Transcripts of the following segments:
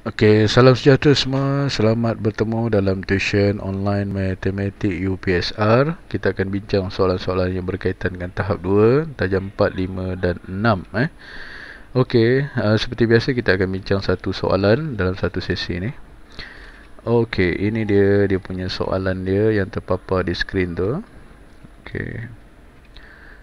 Okey, salam sejahtera semua. Selamat bertemu dalam tuition online matematik UPSR. Kita akan bincang soalan-soalan yang berkaitan dengan tahap 2, tajam 4, 5 dan 6 eh. Okey, uh, seperti biasa kita akan bincang satu soalan dalam satu sesi ni. Okey, ini dia dia punya soalan dia yang terpapar di skrin tu. Okey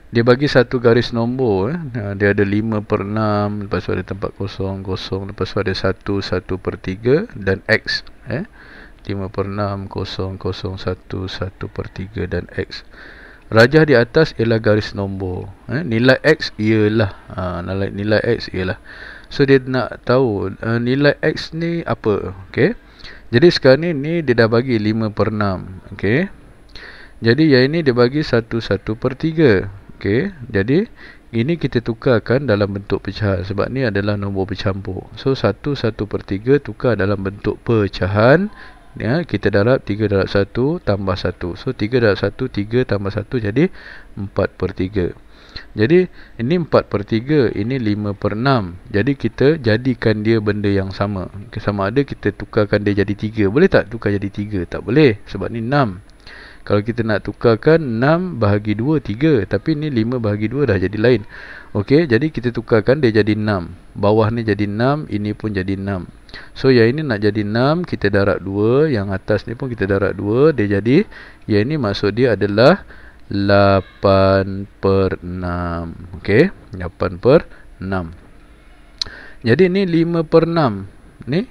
dia bagi satu garis nombor eh. Ha, dia ada 5 per 6 lepas tu ada tempat kosong kosong lepas tu ada 1 1 per 3 dan X eh. 5 per 6 kosong kosong 1 1 per 3 dan X rajah di atas ialah garis nombor eh. nilai X ialah ha, nilai, nilai X ialah so dia nak tahu uh, nilai X ni apa okay. jadi sekarang ni, ni dia dah bagi 5 per 6 okay. jadi yang ini dia bagi 1 1 per 3 Okey, jadi ini kita tukarkan dalam bentuk pecahan sebab ni adalah nombor bercampur. So 1 1 per 3 tukar dalam bentuk pecahan. Ya, kita darab 3 darab 1 tambah 1. So 3 darab 1 3 tambah 1 jadi 4 per 3. Jadi ini 4 per 3 Ini 5 per 6 Jadi kita jadikan dia benda yang sama Sama ada kita tukarkan dia jadi 3 Boleh tak tukar jadi 3? Tak boleh Sebab ni 6 kalau kita nak tukarkan 6 bahagi 2 3 tapi ni 5 bahagi 2 dah jadi lain. Okey, jadi kita tukarkan dia jadi 6. Bawah ni jadi 6, ini pun jadi 6. So yang ini nak jadi 6, kita darab 2, yang atas ni pun kita darab 2, dia jadi yang ini maksud dia adalah 8 per 6. Okey, 8 per 6. Jadi ni 5 per 6. Ni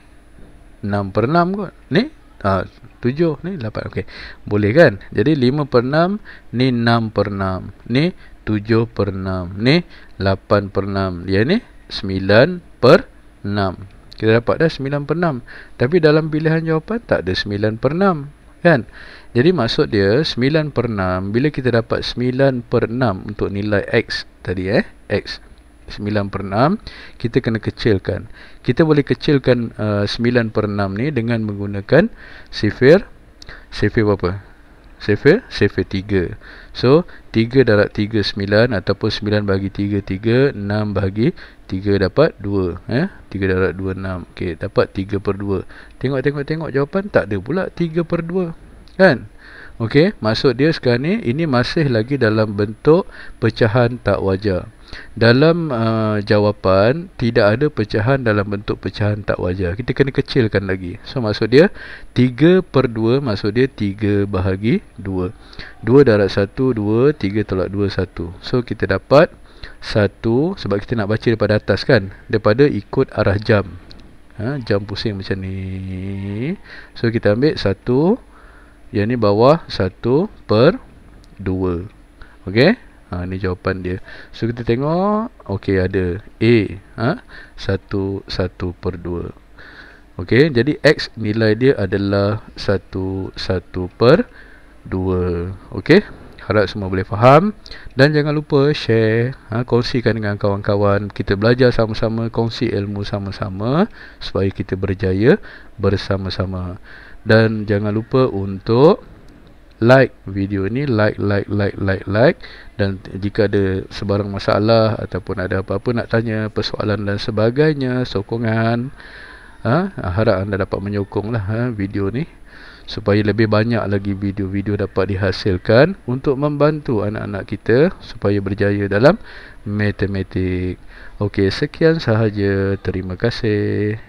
6 per 6 kot. Ni ha, 7 ni 8 okey. Boleh kan? Jadi 5 per 6 ni 6 per 6 ni 7 per 6 ni 8 per 6 dia ni 9 per 6 kita dapat dah 9 per 6 tapi dalam pilihan jawapan tak ada 9 per 6 kan? Jadi maksud dia 9 per 6 bila kita dapat 9 per 6 untuk nilai X tadi eh? X 9 per 6 kita kena kecilkan kita boleh kecilkan uh, 9 per 6 ni dengan menggunakan sifir sifir berapa? sifir? sifir 3 so 3 darab 3 9 ataupun 9 bagi 3 3 6 bagi 3 dapat 2 eh? 3 darab 2 6 ok dapat 3 per 2 tengok tengok tengok jawapan tak ada pula 3 per 2 kan Okey, maksud dia sekarang ni ini masih lagi dalam bentuk pecahan tak wajar. Dalam uh, jawapan tidak ada pecahan dalam bentuk pecahan tak wajar. Kita kena kecilkan lagi. So maksud dia 3 per 2 maksud dia 3 bahagi 2. 2 darab 1 2 3 tolak 2 1. So kita dapat 1 sebab kita nak baca daripada atas kan daripada ikut arah jam. Ha, jam pusing macam ni. So kita ambil 1 yang ni bawah 1 per 2 Okey Ha, ni jawapan dia. So kita tengok. Okey ada A ha? 1 1 per 2 Okey Jadi X nilai dia adalah 1 1 per 2 Okey Harap semua boleh faham. Dan jangan lupa share ha, Kongsikan dengan kawan-kawan. Kita belajar sama-sama Kongsi ilmu sama-sama Supaya kita berjaya Bersama-sama dan jangan lupa untuk like video ni like like like like like dan jika ada sebarang masalah ataupun ada apa-apa nak tanya persoalan dan sebagainya sokongan ha, harap anda dapat menyokonglah ha, video ni supaya lebih banyak lagi video-video dapat dihasilkan untuk membantu anak-anak kita supaya berjaya dalam matematik. Okey, sekian sahaja. Terima kasih.